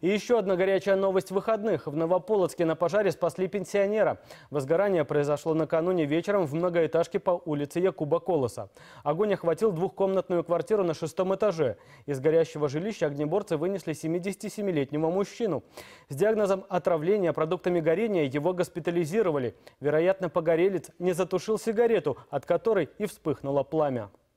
И еще одна горячая новость выходных. В Новополоцке на пожаре спасли пенсионера. Возгорание произошло накануне вечером в многоэтажке по улице Якуба Колоса. Огонь охватил двухкомнатную квартиру на шестом этаже. Из горящего жилища огнеборцы вынесли 77-летнего мужчину. С диагнозом отравления продуктами горения его госпитализировали. Вероятно, погорелец не затушил сигарету, от которой и вспыхнуло пламя.